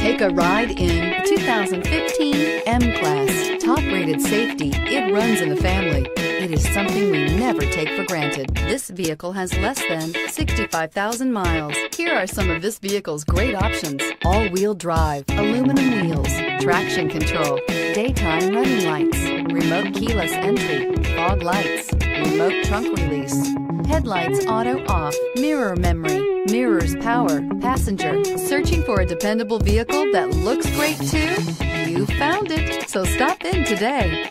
Take a ride in 2015 M-Class. Top-rated safety, it runs in the family. It is something we never take for granted. This vehicle has less than 65,000 miles. Here are some of this vehicle's great options. All-wheel drive, aluminum wheels, traction control, daytime running lights, remote keyless entry, fog lights, remote trunk release, headlights auto off, mirror memory, mirrors power, passenger. Searching for a dependable vehicle that looks great too? You found it, so stop in today.